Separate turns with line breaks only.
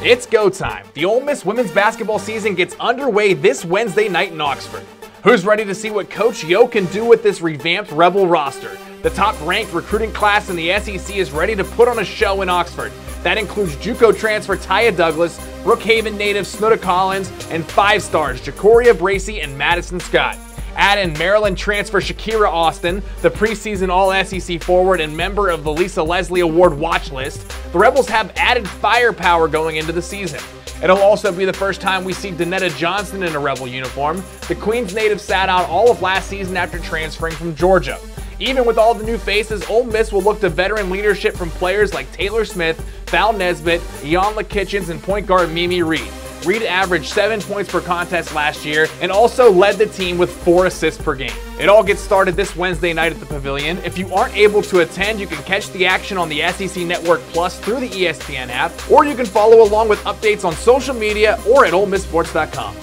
It's go time. The Ole Miss women's basketball season gets underway this Wednesday night in Oxford. Who's ready to see what Coach Yo can do with this revamped Rebel roster? The top ranked recruiting class in the SEC is ready to put on a show in Oxford. That includes JUCO transfer Taya Douglas, Brookhaven native Snudda Collins, and five stars Jacorriah Bracey and Madison Scott. Add in Maryland transfer Shakira Austin, the preseason All SEC forward and member of the Lisa Leslie Award watch list. The Rebels have added firepower going into the season. It'll also be the first time we see Donnetta Johnson in a Rebel uniform. The Queens native sat out all of last season after transferring from Georgia. Even with all the new faces, Ole Miss will look to veteran leadership from players like Taylor Smith, Val Nesbitt, Iyanla Kitchens, and point guard Mimi Reed. Reed averaged 7 points per contest last year and also led the team with 4 assists per game. It all gets started this Wednesday night at the Pavilion. If you aren't able to attend, you can catch the action on the SEC Network Plus through the ESPN app, or you can follow along with updates on social media or at OleMissSports.com.